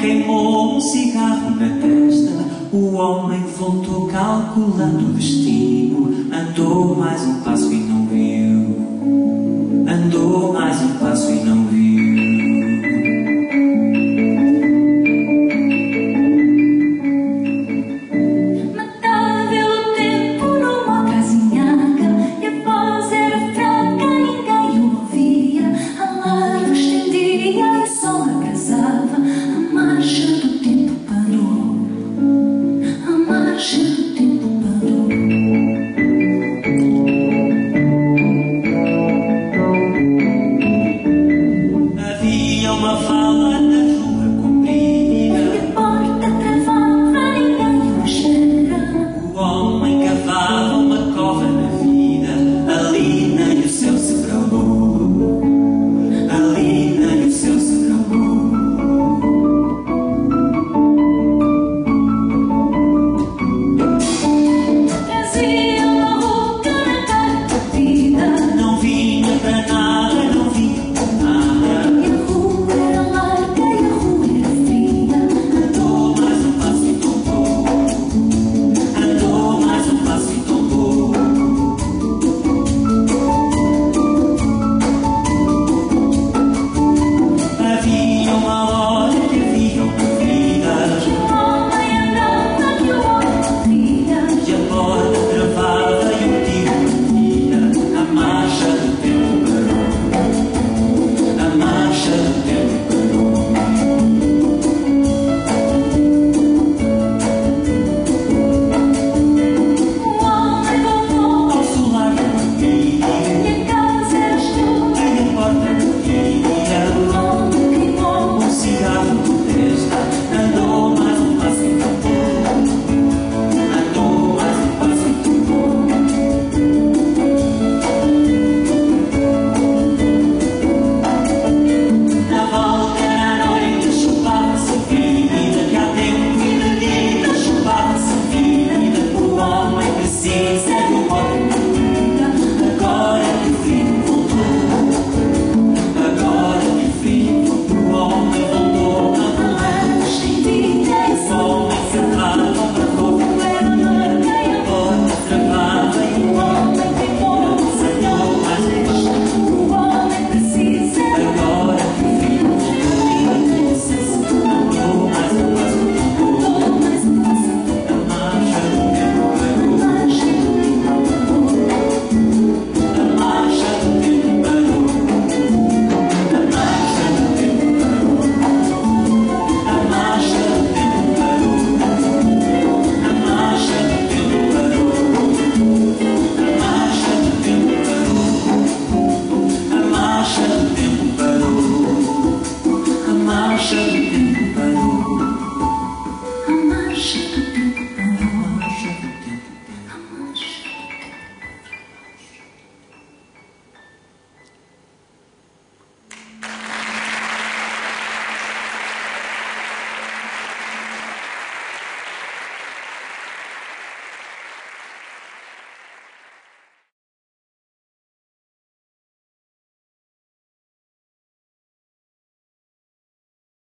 queimou um cigarro na testa. O homem voltou calculando o destino. you.